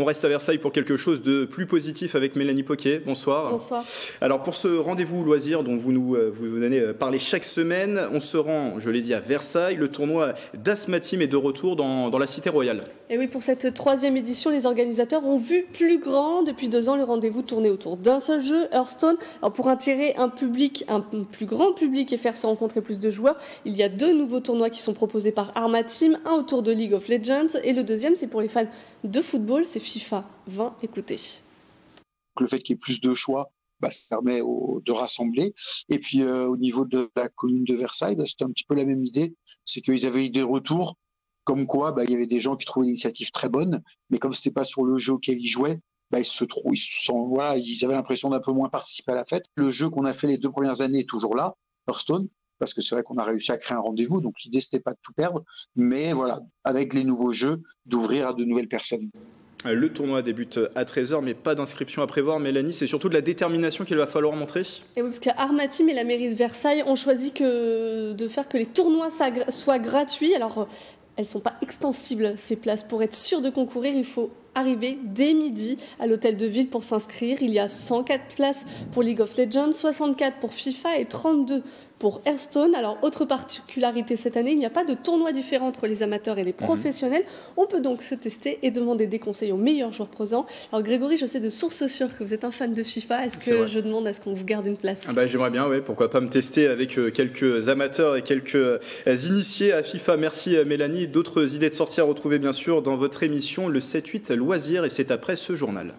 On reste à Versailles pour quelque chose de plus positif avec Mélanie Poquet. Bonsoir. Bonsoir. Alors pour ce rendez-vous loisir dont vous nous euh, vous donnez euh, parler chaque semaine, on se rend, je l'ai dit, à Versailles. Le tournoi d'Asthma Team est de retour dans, dans, la Cité Royale. Et oui, pour cette troisième édition, les organisateurs ont vu plus grand. Depuis deux ans, le rendez-vous tournait autour d'un seul jeu, Hearthstone. Alors pour attirer un public, un plus grand public et faire se rencontrer plus de joueurs, il y a deux nouveaux tournois qui sont proposés par Arma Team. Un autour de League of Legends et le deuxième, c'est pour les fans de football, c'est FIFA 20. Écoutez. Le fait qu'il y ait plus de choix, bah, ça permet de rassembler. Et puis euh, au niveau de la commune de Versailles, bah, c'était un petit peu la même idée, c'est qu'ils avaient eu des retours comme quoi bah, il y avait des gens qui trouvaient l'initiative très bonne, mais comme c'était pas sur le jeu auquel ils jouaient, ils se ils se sont, ils avaient l'impression d'un peu moins participer à la fête. Le jeu qu'on a fait les deux premières années est toujours là, Hearthstone, parce que c'est vrai qu'on a réussi à créer un rendez-vous. Donc l'idée c'était pas de tout perdre, mais voilà, avec les nouveaux jeux, d'ouvrir à de nouvelles personnes. Le tournoi débute à 13h, mais pas d'inscription à prévoir. Mélanie, c'est surtout de la détermination qu'il va falloir montrer Et oui, parce qu'Armatim et la mairie de Versailles ont choisi que de faire que les tournois soient gratuits. Alors, elles ne sont pas extensibles, ces places. Pour être sûr de concourir, il faut arriver dès midi à l'hôtel de ville pour s'inscrire. Il y a 104 places pour League of Legends, 64 pour FIFA et 32 pour Hearthstone. Alors, autre particularité cette année, il n'y a pas de tournoi différent entre les amateurs et les mhm. professionnels. On peut donc se tester et demander des conseils aux meilleurs joueurs présents. Alors, Grégory, je sais de sources sûres que vous êtes un fan de FIFA. Est-ce que je demande à ce qu'on vous garde une place? Ah bah, J'aimerais bien, oui. Pourquoi pas me tester avec euh, quelques amateurs et quelques euh, initiés à FIFA. Merci euh, Mélanie. D'autres idées de sortie à retrouver, bien sûr, dans votre émission, le 7-8 Loisirs, et c'est après ce journal.